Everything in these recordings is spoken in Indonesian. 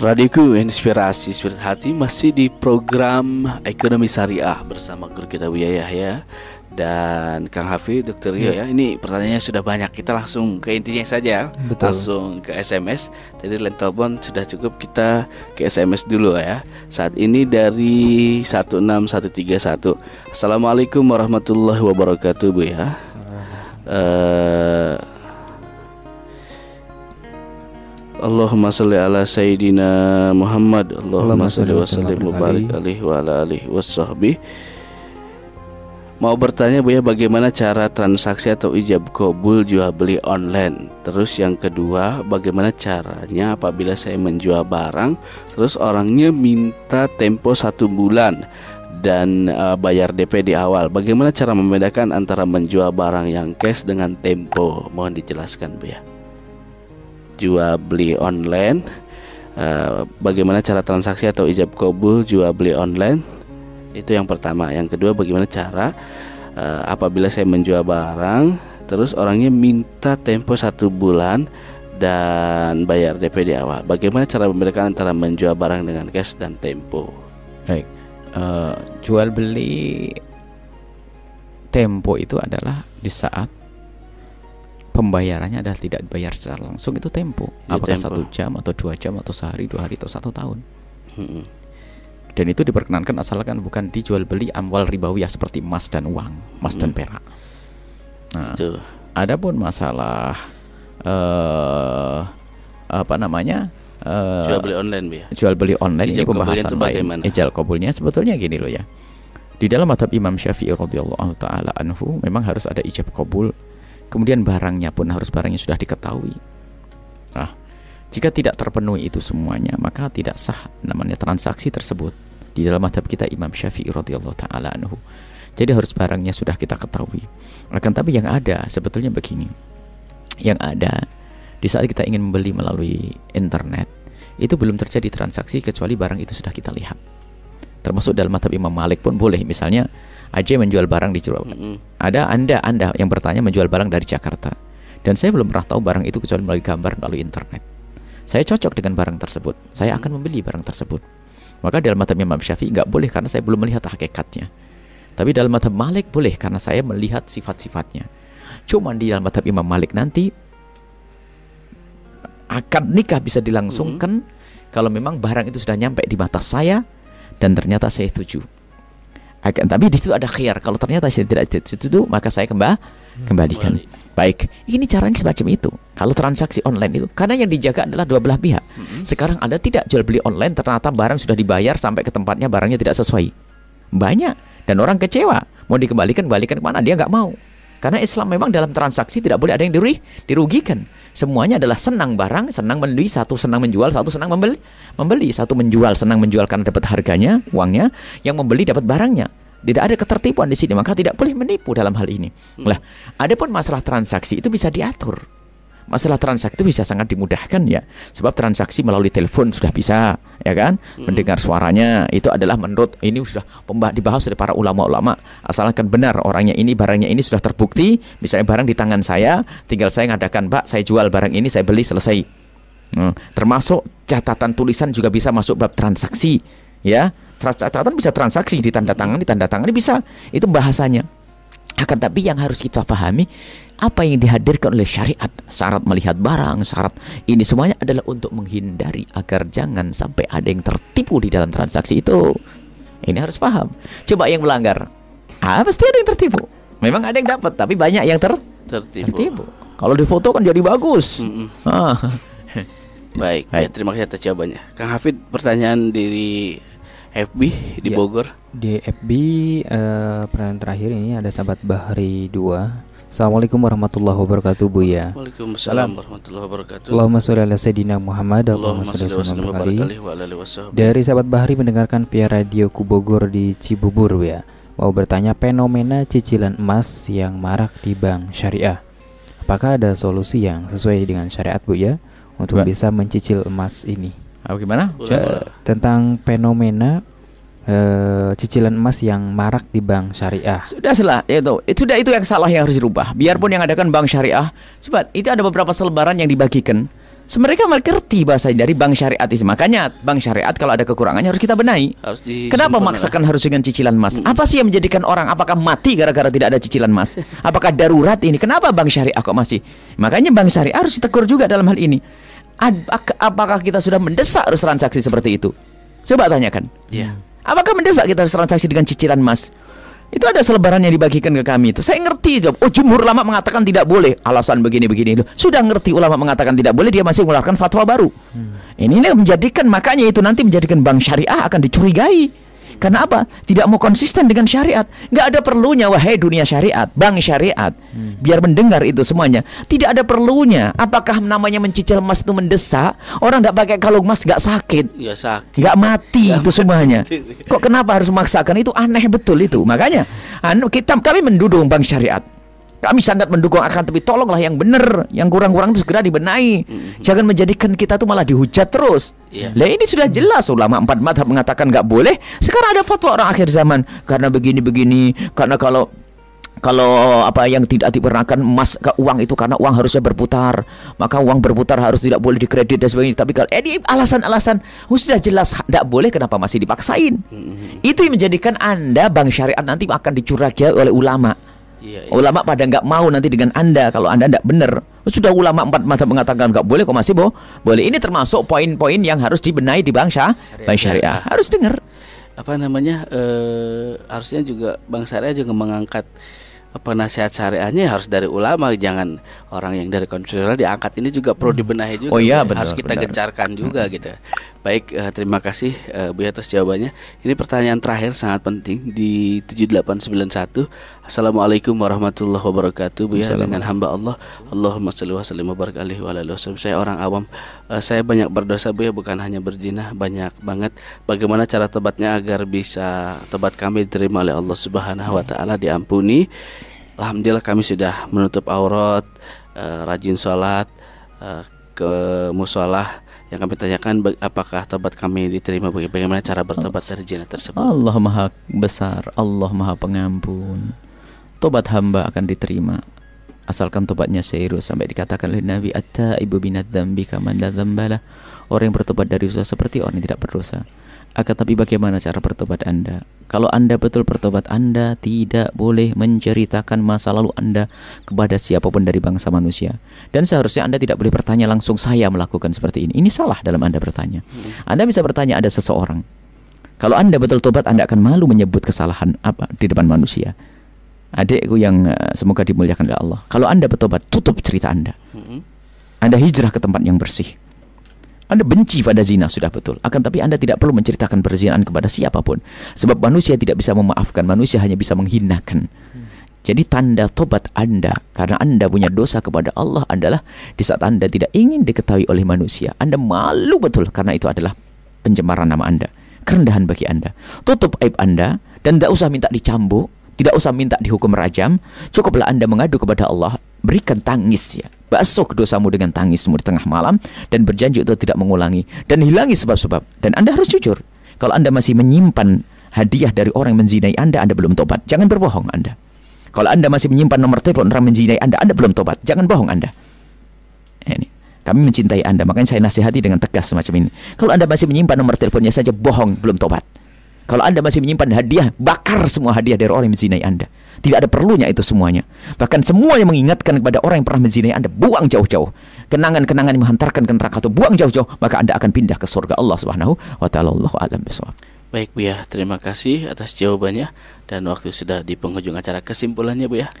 Radioku Inspirasi Spirit Hati masih di program Ekonomi Syariah bersama guru kita Buya Yahya dan Kang Hafi, Dokter Rio ya. Ini pertanyaannya sudah banyak. Kita langsung ke intinya saja. Betul. Langsung ke SMS. Jadi line telepon sudah cukup kita ke SMS dulu ya. Saat ini dari 16131. Assalamualaikum warahmatullahi wabarakatuh Bu ya. Eh, Allahumma salli ala Sayyidina Muhammad. Allahumma salli wa sallim wa barik alaihi wa ala alihi wasahbihi Mau bertanya Bu ya bagaimana cara transaksi atau ijab kabul jual beli online? Terus yang kedua bagaimana caranya apabila saya menjual barang Terus orangnya minta tempo satu bulan dan uh, bayar DP di awal? Bagaimana cara membedakan antara menjual barang yang cash dengan tempo? Mohon dijelaskan Bu ya jual beli online. Uh, bagaimana cara transaksi atau ijab kabul jual beli online? Itu yang pertama. Yang kedua bagaimana cara uh, apabila saya menjual barang terus orangnya minta tempo satu bulan dan bayar DP di awal. Bagaimana cara membedakan antara menjual barang dengan cash dan tempo? Baik, eh, jual beli tempo itu adalah di saat pembayarannya adalah tidak dibayar secara langsung itu tempo. Ya, Apakah tempo. satu jam atau dua jam atau sehari, dua hari atau satu tahun. Mm-mm. Dan itu diperkenankan asalkan bukan dijual beli amwal ribawiyah seperti emas dan uang, emas dan Hmm. perak. Nah, Tuh. adapun masalah eh apa namanya? eh, jual beli online ya jual beli online ini Ijab kabulnya pembahasan lain. Ijal kabulnya sebetulnya gini loh ya. Di dalam madhab Imam Syafi'i radhiyallahu taala anhu memang harus ada ijab kabul. Kemudian barangnya pun harus barangnya sudah diketahui. Nah, jika tidak terpenuhi itu semuanya, maka tidak sah namanya transaksi tersebut. Di dalam madhab kita Imam Syafi'i radhiyallahu taala anhu. Jadi harus barangnya sudah kita ketahui. Akan tapi yang ada sebetulnya begini. Yang ada di saat kita ingin membeli melalui internet itu belum terjadi transaksi kecuali barang itu sudah kita lihat. Termasuk dalam madhab Imam Malik pun boleh. Misalnya Ajay menjual barang di Jawa. Mm-mm. Ada Anda Anda yang bertanya menjual barang dari Jakarta. Dan saya belum pernah tahu barang itu kecuali melalui gambar melalui internet. Saya cocok dengan barang tersebut. Saya akan membeli barang tersebut. Maka dalam madhab Imam Syafi'i nggak boleh karena saya belum melihat hakikatnya. Tapi dalam madhab Malik boleh karena saya melihat sifat-sifatnya. Cuman di dalam madhab Imam Malik nanti akad nikah bisa dilangsungkan kalau memang barang itu sudah nyampe di mata saya dan ternyata saya setuju. Akan tapi di situ ada khiyar. Kalau ternyata saya tidak setuju, maka saya kembali kembalikan. Kembali. Baik, ini caranya semacam itu. Kalau transaksi online itu, karena yang dijaga adalah dua belah pihak. Mm-mm. Sekarang Anda tidak jual beli online, ternyata barang sudah dibayar sampai ke tempatnya barangnya tidak sesuai. Banyak dan orang kecewa. Mau dikembalikan, kembalikan ke mana? Dia nggak mau. Karena Islam memang dalam transaksi tidak boleh ada yang dirugi, dirugikan. Semuanya adalah senang barang, senang membeli, satu senang menjual, satu senang membeli. Membeli, satu menjual, senang menjual karena dapat harganya, uangnya, yang membeli dapat barangnya. Tidak ada ketertipuan di sini, maka tidak boleh menipu dalam hal ini. Lah, adapun masalah transaksi itu bisa diatur. Masalah transaksi itu bisa sangat dimudahkan ya. Sebab transaksi melalui telepon sudah bisa, ya kan? Mendengar suaranya itu adalah menurut ini sudah pembah dibahas oleh para ulama-ulama. Asalkan benar orangnya ini barangnya ini sudah terbukti, misalnya barang di tangan saya, tinggal saya ngadakan, "Pak, saya jual barang ini, saya beli selesai." Hmm, termasuk catatan tulisan juga bisa masuk bab transaksi, ya. Catatan bisa transaksi ditandatangani, ditandatangani bisa. Itu bahasanya. Akan tapi yang harus kita pahami apa yang dihadirkan oleh syariat, syarat melihat barang, syarat ini semuanya adalah untuk menghindari agar jangan sampai ada yang tertipu di dalam transaksi itu. Ini harus paham. Coba yang melanggar, ah pasti ada yang tertipu. Memang ada yang dapat, tapi banyak yang ter tertipu, tertipu. Kalau di foto kan jadi bagus. Mm-mm. Ah. Baik, Baik. ya, terima kasih atas jawabannya. Kang Hafid, pertanyaan dari FB di Ya. Bogor. Di FB eh, pertanyaan terakhir ini ada sahabat Bahri 2 Assalamualaikum warahmatullahi wabarakatuh Bu ya Waalaikumsalam warahmatullahi wabarakatuh. Allahumma sholli ala sayyidina Muhammad Allahumma sholli wasahbihi. Dari sahabat Bahri mendengarkan via radio Kubogor di Cibubur Bu ya Mau bertanya fenomena cicilan emas yang marak di bank syariah Apakah ada solusi yang sesuai dengan syariat Bu ya Untuk bisa mencicil emas ini Apa gimana? Ulang, Ja- ulang. Tentang fenomena eh, cicilan emas yang marak di bank syariah Sudah salah itu. Itu sudah itu yang salah yang harus dirubah. Biarpun yang ada kan bank syariah. Sebab itu ada beberapa selebaran yang dibagikan. Mereka mengerti bahasa dari bank syariat itu. Makanya bank syariat kalau ada kekurangannya harus kita benahi. Harus Kenapa memaksakan harus dengan cicilan emas? Hmm. Apa sih yang menjadikan orang apakah mati gara-gara tidak ada cicilan emas? Apakah darurat ini? Kenapa bank syariah kok masih? Makanya bank syariah harus ditegur juga dalam hal ini. Apakah kita sudah mendesak harus transaksi seperti itu? Coba tanyakan. Iya. Apakah mendesak kita harus transaksi dengan cicilan emas? Itu ada selebaran yang dibagikan ke kami itu. Saya ngerti itu. Oh, jumhur ulama mengatakan tidak boleh. Alasan begini-begini itu. Sudah ngerti ulama mengatakan tidak boleh, dia masih mengeluarkan fatwa baru. Hmm. Ini menjadikan makanya itu nanti menjadikan bank syariah akan dicurigai. Karena apa? Tidak mau konsisten dengan syariat. Nggak ada perlunya wahai dunia syariat, bank syariat. Hmm. Biar mendengar itu semuanya. Tidak ada perlunya. Apakah namanya mencicil emas itu mendesak? Orang nggak pakai kalung emas nggak sakit. Ya sakit. Nggak mati gak itu semuanya. Kok kenapa harus memaksakan? Itu aneh betul itu. Makanya anu, kita kami mendukung bank syariat. Kami sangat mendukung akan tapi tolonglah yang benar, yang kurang-kurang itu segera dibenahi. Mm-hmm. Jangan menjadikan kita tuh malah dihujat terus. Yeah. Lah ini sudah jelas ulama empat madhab mengatakan nggak boleh. Sekarang ada fatwa orang akhir zaman karena begini-begini, karena kalau kalau apa yang tidak dipernahkan emas ke uang itu karena uang harusnya berputar maka uang berputar harus tidak boleh dikredit dan sebagainya tapi kalau eh alasan-alasan oh, sudah jelas tidak boleh kenapa masih dipaksain mm-hmm. itu yang menjadikan anda bank syariat nanti akan dicuragai oleh ulama Iya, iya. Ulama pada nggak mau nanti dengan anda kalau anda tidak benar. Sudah ulama empat mata mengatakan nggak boleh kok masih boh. Boleh. Ini termasuk poin-poin yang harus dibenahi di bangsa syariah. Syariah. Harus dengar. Apa namanya? Eh, harusnya juga bank syariah juga mengangkat apa nasihat syariahnya harus dari ulama jangan orang yang dari konvensional diangkat ini juga perlu hmm. dibenahi juga oh iya benar, harus kita benar. gencarkan juga hmm. gitu baik uh, terima kasih uh, Bu atas jawabannya. Ini pertanyaan terakhir sangat penting di 7891 Assalamualaikum warahmatullahi wabarakatuh Bu ya dengan hamba Allah. Allahumma salli wa sallim wa barik alaihi wa saya orang awam. Uh, saya banyak berdosa Bu ya bukan hanya berzina banyak banget. Bagaimana cara tobatnya agar bisa tobat kami diterima oleh Allah Subhanahu wa taala? Diampuni. Alhamdulillah kami sudah menutup aurat uh, rajin sholat ke musolah yang kami tanyakan apakah tobat kami diterima? Bagaimana cara bertobat dari zina tersebut? Allah maha besar Allah maha pengampun. Tobat hamba akan diterima. Asalkan tobatnya serius sampai dikatakan oleh Nabi at-taibu binadz-dzambi kaman la dzambalah orang yang bertobat dari dosa seperti orang yang tidak berdosa akan tapi bagaimana cara bertobat Anda? Kalau Anda betul bertobat, Anda tidak boleh menceritakan masa lalu Anda kepada siapa pun dari bangsa manusia. Dan seharusnya Anda tidak boleh bertanya langsung saya melakukan seperti ini. Ini salah dalam Anda bertanya. Anda bisa bertanya ada seseorang. Kalau Anda betul tobat, Anda akan malu menyebut kesalahan apa di depan manusia adikku yang uh, semoga dimuliakan oleh Allah. Kalau Anda bertobat, tutup cerita Anda. Hmm. Anda hijrah ke tempat yang bersih. Anda benci pada zina sudah betul. Akan tapi Anda tidak perlu menceritakan perzinaan kepada siapa pun. Sebab manusia tidak bisa memaafkan, manusia hanya bisa menghinakan. Jadi tanda tobat Anda karena Anda punya dosa kepada Allah adalah di saat Anda tidak ingin diketahui oleh manusia. Anda malu betul karena itu adalah pencemaran nama Anda. Kerendahan bagi Anda. Tutup aib Anda dan tidak usah minta dicambuk tidak usah minta dihukum rajam, cukuplah Anda mengadu kepada Allah, berikan tangis ya. Basuh dosamu dengan tangismu di tengah malam dan berjanji untuk tidak mengulangi dan hilangi sebab-sebab. Dan Anda harus jujur. Kalau Anda masih menyimpan hadiah dari orang yang menzinai Anda, Anda belum tobat. Jangan berbohong Anda. Kalau Anda masih menyimpan nomor telepon orang menzinai Anda, Anda belum tobat. Jangan bohong Anda. Ini. Kami mencintai Anda, makanya saya nasihati dengan tegas semacam ini. Kalau Anda masih menyimpan nomor teleponnya saja bohong, belum tobat. Kalau Anda masih menyimpan hadiah, bakar semua hadiah dari orang yang menzinai Anda. Tidak ada perlunya itu semuanya. Bahkan semua yang mengingatkan kepada orang yang pernah menzinai Anda, buang jauh-jauh. Kenangan-kenangan yang menghantarkan ke neraka itu buang jauh-jauh, maka Anda akan pindah ke surga Allah Subhanahu wa taala. Allahu a'lam bishawab. Baik Bu ya, terima kasih atas jawabannya dan waktu sudah di penghujung acara kesimpulannya Bu ya.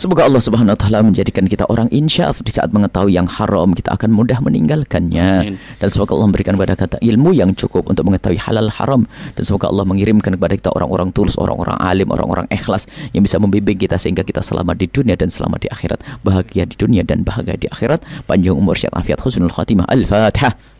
Semoga Allah Subhanahu wa taala menjadikan kita orang insyaf di saat mengetahui yang haram kita akan mudah meninggalkannya Amin. dan semoga Allah memberikan kepada kita ilmu yang cukup untuk mengetahui halal haram dan semoga Allah mengirimkan kepada kita orang-orang tulus, orang-orang alim, orang-orang ikhlas yang bisa membimbing kita sehingga kita selamat di dunia dan selamat di akhirat, bahagia di dunia dan bahagia di akhirat, panjang umur sehat afiat husnul khatimah. Al-Fatihah.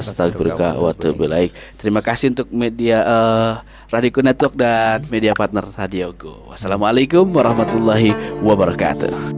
astaghfiruka wa. Terima kasih untuk media uh, Radio Network dan media partner Radio Go. Wassalamualaikum warahmatullahi wabarakatuh.